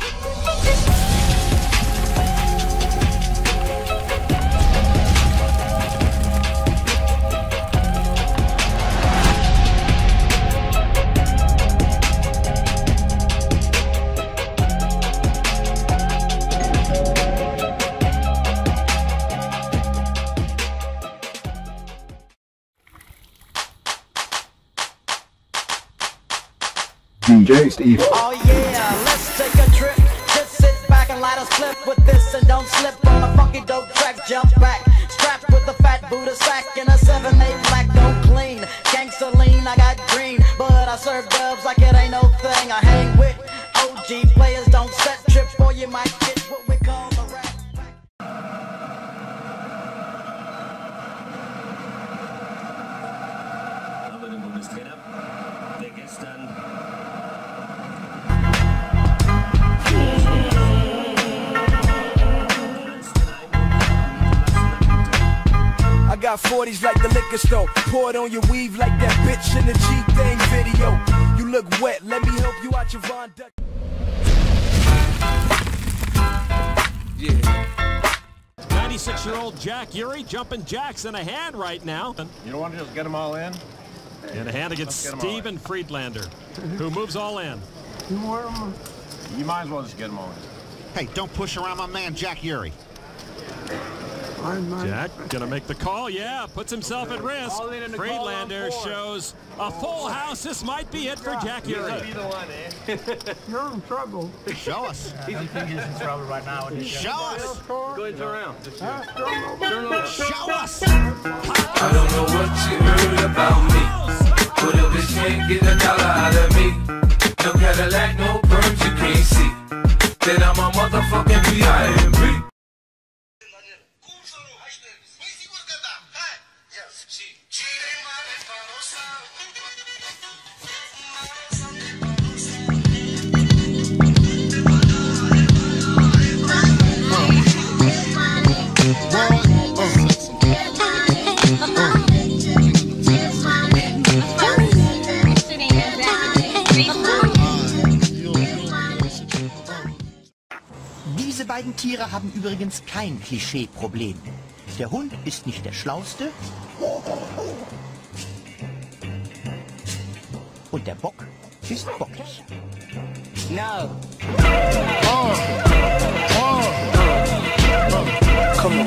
Woo! DJ Steve. Oh yeah, let's take a trip. Just sit back and light a slip with this and don't slip on a funky dope track. Jump back, strapped with a fat Buddha sack and a 7-8 black, don't clean. Gangsta lean, I got green, but I serve dubs like it ain't no thing. I hang with OG players, don't set trips or you might get what we call I got 40s like the liquor store. Pour it on your weave like that bitch in the G thing video. You look wet, let me help you out your Von Duck. Yeah. 96-year-old Jack Urey jumping jacks in a hand right now. You don't want to just get them all in? In a hand against Let's get 'em all Steven Friedlander, who moves all in. You might as well just get them all in. Hey, don't push around my man Jack Urey. Jack gonna make the call. Yeah, puts himself at risk. All in in the call Friedlander shows a full house. This might be it for Jack Urey. the one, eh? Show us. Easy fingers in trouble right now. with Show us. Go ahead, turn around. Show us. I don't know what you heard about me. But a bitch can't get a dollar out of me. No Cadillac, no perms, you can't see. Then I'm a motherfucking B.I.M.B. Diese beiden Tiere haben übrigens kein Klischeeproblem. Der Hund ist nicht der Schlauste. Und der Bock ist bockig. No. Come on.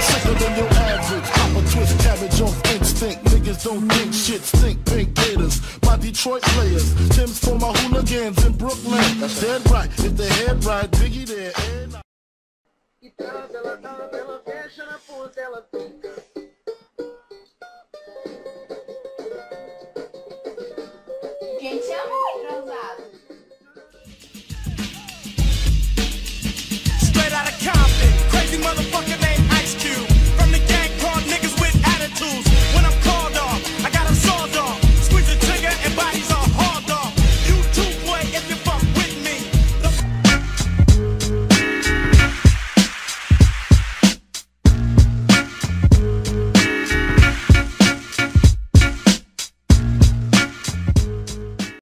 Sicker than your average. Hop a twist cabbage off instinct. Niggas don't think shit stink. Pink gators. My Detroit players. Tim's for my hooligans in Brooklyn. Dead right. If they head right, Biggie there. E traz ela traz ela fecha na ponta, ela fica. Quem te amou?